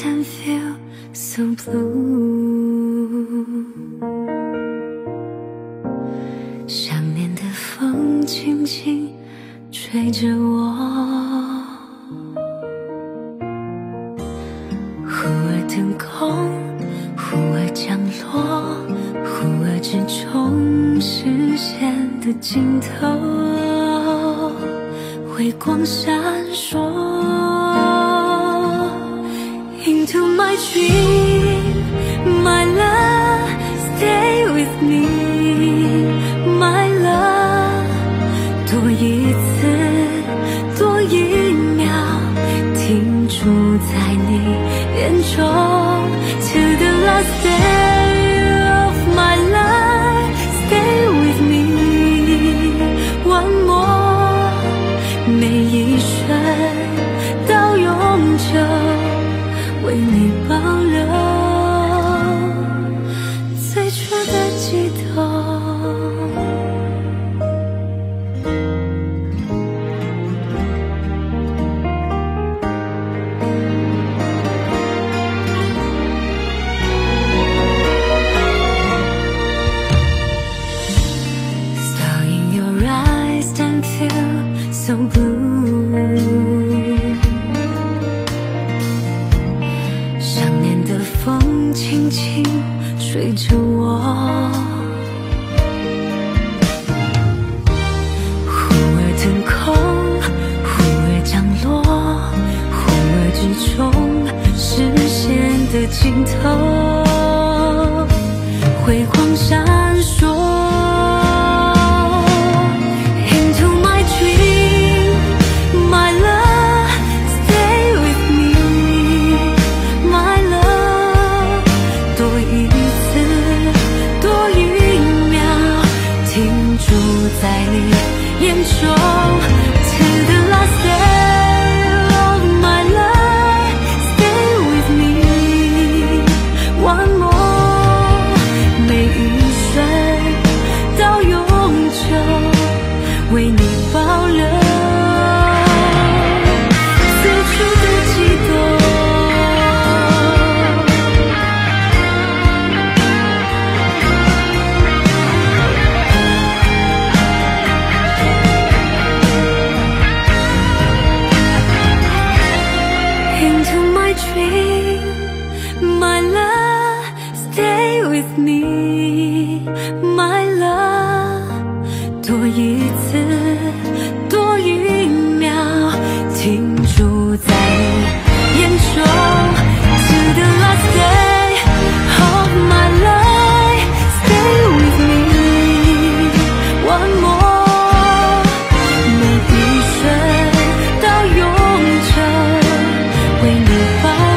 can feel so blue 想念的风轻轻吹着我。忽而腾空忽而降落忽而之中视线的尽头。微光闪烁。Dream, my love, stay with me, my love。多一次，多一秒，停驻在你眼中。Till the last day 想念的风轻轻吹着我，忽而腾空，忽而降落，忽而之中视线的尽头，回光闪 my dream. My love, stay with me. My love, 多一次。入怀